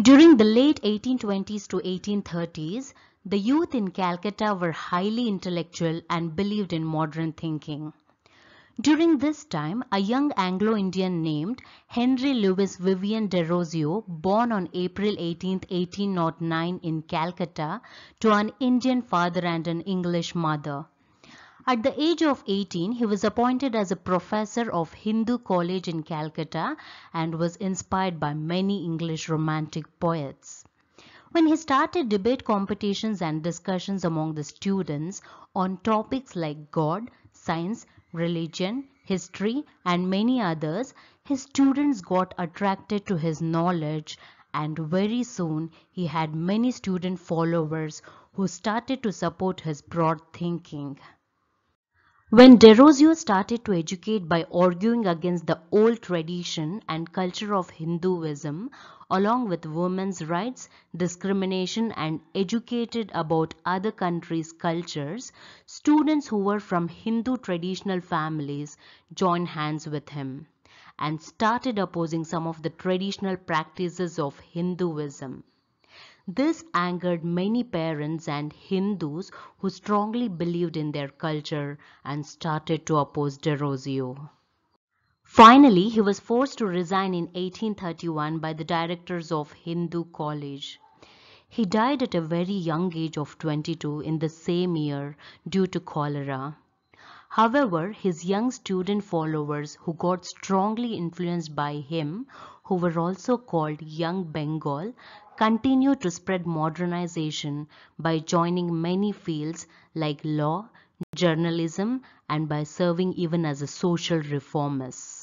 During the late 1820s to 1830s, the youth in Calcutta were highly intellectual and believed in modern thinking. During this time, a young Anglo-Indian named Henry Louis Vivian Derozio, born on April 18, 1809 in Calcutta to an Indian father and an English mother. At the age of 18, he was appointed as a professor of Hindu College in Calcutta and was inspired by many English romantic poets. When he started debate competitions and discussions among the students on topics like God, science, religion, history and many others, his students got attracted to his knowledge and very soon he had many student followers who started to support his broad thinking. When Derozio started to educate by arguing against the old tradition and culture of Hinduism, along with women's rights, discrimination and educated about other countries' cultures, students who were from Hindu traditional families joined hands with him and started opposing some of the traditional practices of Hinduism. This angered many parents and Hindus who strongly believed in their culture and started to oppose Derozio. Finally, he was forced to resign in 1831 by the directors of Hindu College. He died at a very young age of 22 in the same year due to cholera. However, his young student followers who got strongly influenced by him, who were also called Young Bengal, continued to spread modernization by joining many fields like law, journalism and by serving even as a social reformist.